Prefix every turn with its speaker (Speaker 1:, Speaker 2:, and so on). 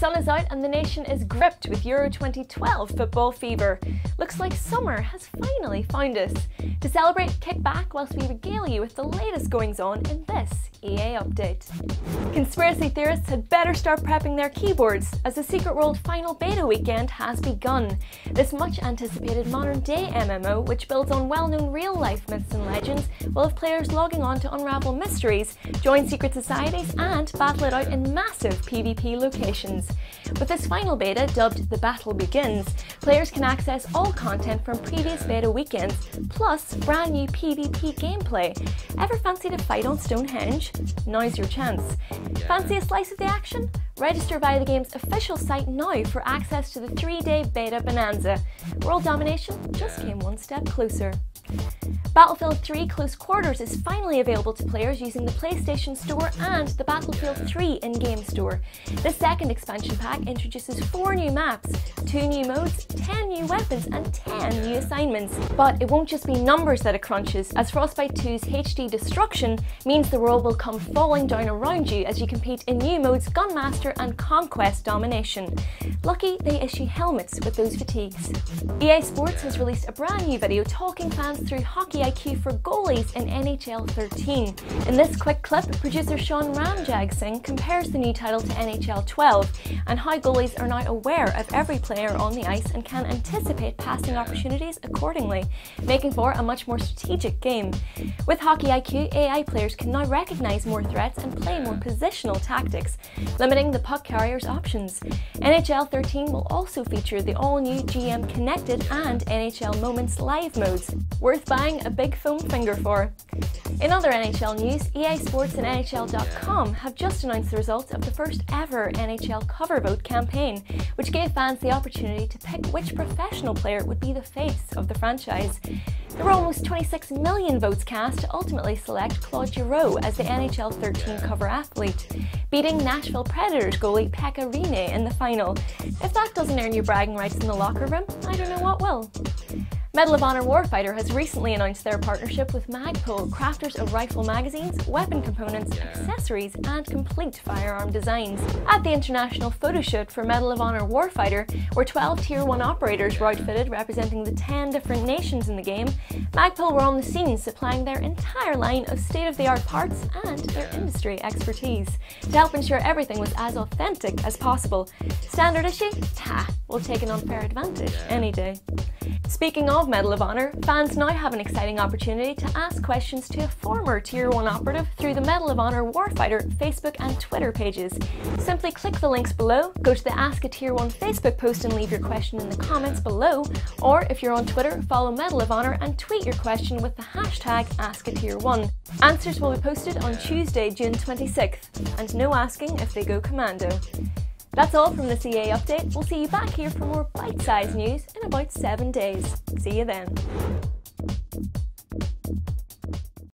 Speaker 1: sun is out and the nation is gripped with Euro 2012 football fever. Looks like summer has finally found us. To celebrate, kick back whilst we regale you with the latest goings on in this EA update. Conspiracy theorists had better start prepping their keyboards as the Secret World final beta weekend has begun. This much anticipated modern day MMO, which builds on well known real life myths and legends, will have players logging on to unravel mysteries, join secret societies, and battle it out in massive PvP locations. With this final beta, dubbed The Battle Begins, players can access all content from previous beta weekends, plus brand new PvP gameplay. Ever fancy to fight on Stonehenge? Now's your chance. Fancy a slice of the action? Register via the game's official site now for access to the three-day beta bonanza. World domination just came one step closer. Battlefield 3 Close Quarters is finally available to players using the PlayStation Store and the Battlefield 3 in-game store. The second expansion pack introduces 4 new maps, 2 new modes, 10 new weapons and 10 new assignments. But it won't just be numbers that it crunches, as Frostbite 2's HD Destruction means the world will come falling down around you as you compete in new modes Gunmaster and Conquest Domination. Lucky they issue helmets with those fatigues. EA Sports has released a brand new video talking fans through hockey IQ for goalies in NHL 13. In this quick clip, producer Sean Ramjagsingh compares the new title to NHL 12 and how goalies are now aware of every player on the ice and can anticipate passing opportunities accordingly, making for a much more strategic game. With Hockey IQ, AI players can now recognise more threats and play more positional tactics, limiting the puck carrier's options. NHL 13 will also feature the all-new GM Connected and NHL Moments live modes, worth buying a big foam finger for. In other NHL news, EA Sports and NHL.com have just announced the results of the first ever NHL cover vote campaign, which gave fans the opportunity to pick which professional player would be the face of the franchise. There were almost 26 million votes cast to ultimately select Claude Giroux as the NHL 13 cover athlete, beating Nashville Predators goalie Pekka Rinne in the final. If that doesn't earn you bragging rights in the locker room, I don't know what will. Medal of Honor Warfighter has recently announced their partnership with Magpul, crafters of rifle magazines, weapon components, accessories, and complete firearm designs. At the international photo shoot for Medal of Honor Warfighter, where 12 Tier 1 operators were outfitted representing the 10 different nations in the game, Magpul were on the scene supplying their entire line of state-of-the-art parts and their industry expertise to help ensure everything was as authentic as possible. Standard issue? Ha! We'll take an unfair advantage any day. Speaking of Medal of Honor, fans now have an exciting opportunity to ask questions to a former Tier 1 operative through the Medal of Honor Warfighter Facebook and Twitter pages. Simply click the links below, go to the Ask a Tier 1 Facebook post and leave your question in the comments below, or if you're on Twitter, follow Medal of Honor and tweet your question with the hashtag AskATier1. Answers will be posted on Tuesday, June 26th, and no asking if they go commando. That's all from the EA update. We'll see you back here for more bite-sized news in about seven days. See you then.